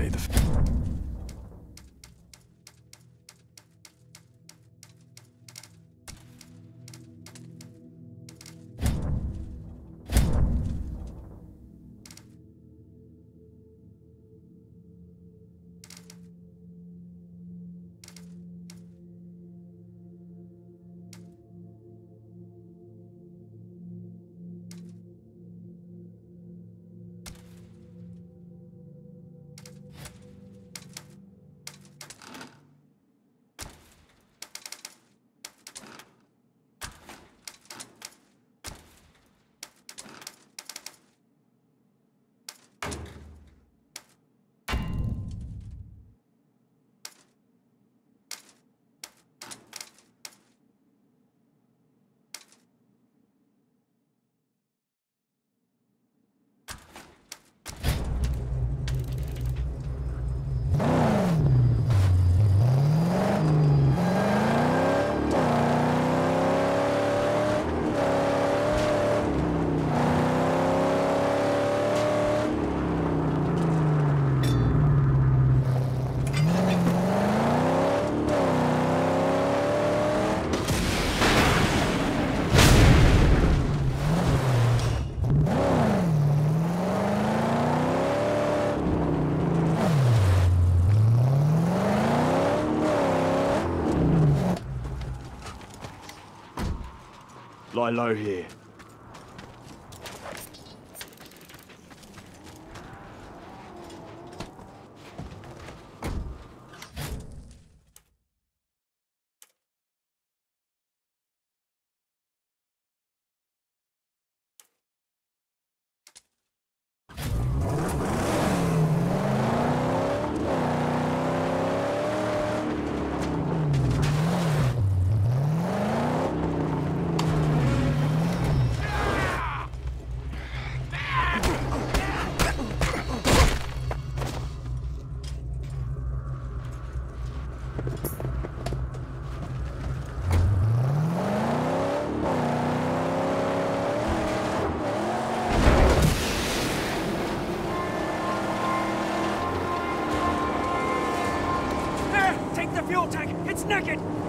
May the. Lie low here. It's naked!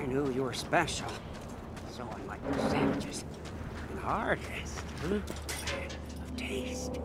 I knew you were special. So unlike the savages and hardest, huh? Hmm, Man of taste.